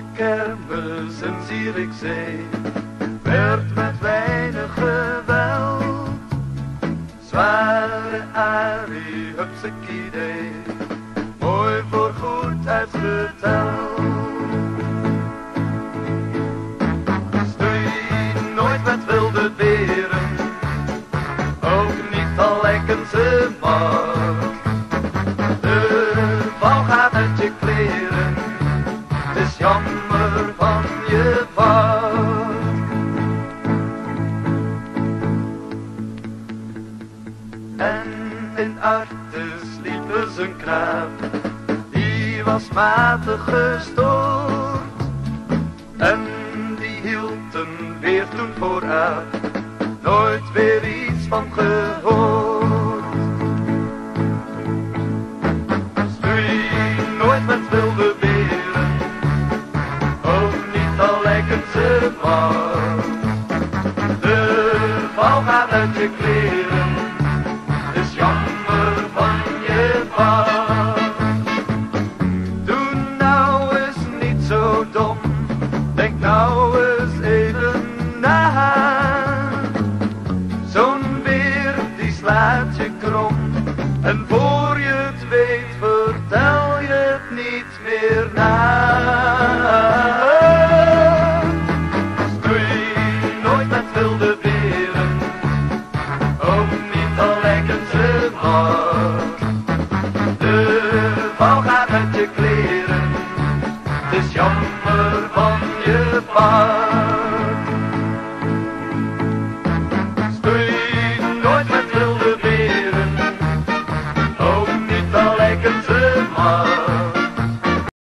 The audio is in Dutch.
de kermis in Zierikzee werd met weinig geweld. Zware arie, hupsakidee, mooi voor goed uitgeteld. Stoei nooit met wilde beren, ook niet al lijken ze maar. In Artes liep eens een knaap, die was matig gestoord. En die hield weer toen vooruit, nooit weer iets van gehoord. Stoei nooit met wilde beren, ook niet al lijken ze maar. De val gaat uit je kleren, dom, denk nou eens even na. Zo'n weer die slaat je krom, en voor je het weet vertel je het niet meer na. Wilde beren, ook niet al lijken ze. Stoei nooit met wilde beren, ook niet al lijken ze